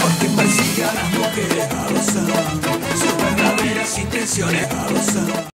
Porque persigue a las mujeres a gozar Sus verdaderas intenciones a gozar